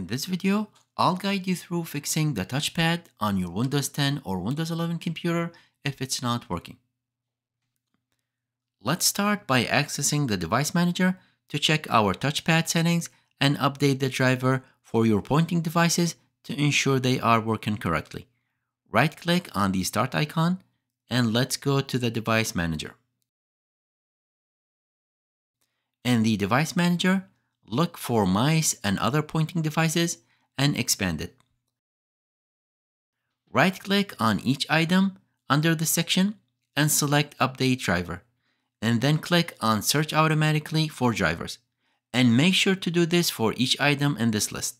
In this video, I'll guide you through fixing the touchpad on your Windows 10 or Windows 11 computer if it's not working. Let's start by accessing the device manager to check our touchpad settings and update the driver for your pointing devices to ensure they are working correctly. Right click on the start icon and let's go to the device manager. In the device manager, look for mice and other pointing devices and expand it. Right click on each item under the section and select update driver and then click on search automatically for drivers and make sure to do this for each item in this list.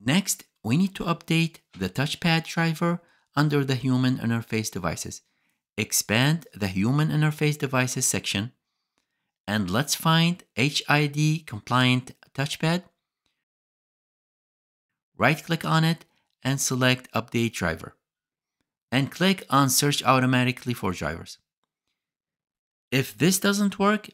Next, we need to update the touchpad driver under the human interface devices. Expand the human interface devices section and let's find HID compliant touchpad. Right click on it and select update driver and click on search automatically for drivers. If this doesn't work,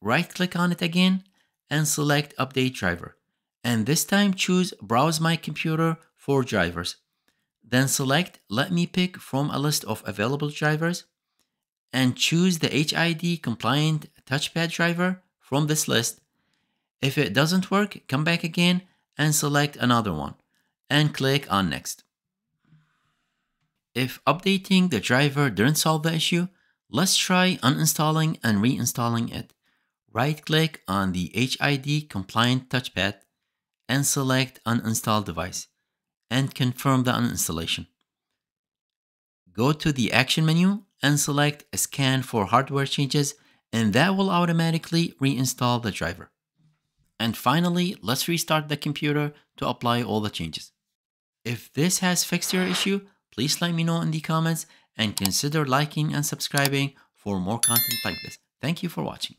right click on it again and select update driver and this time choose browse my computer for drivers. Then select let me pick from a list of available drivers and choose the HID compliant touchpad driver from this list. If it doesn't work, come back again and select another one and click on next. If updating the driver didn't solve the issue, let's try uninstalling and reinstalling it. Right click on the HID compliant touchpad and select uninstall device and confirm the uninstallation. Go to the action menu and select scan for hardware changes and that will automatically reinstall the driver. And finally, let's restart the computer to apply all the changes. If this has fixed your issue, please let me know in the comments and consider liking and subscribing for more content like this. Thank you for watching.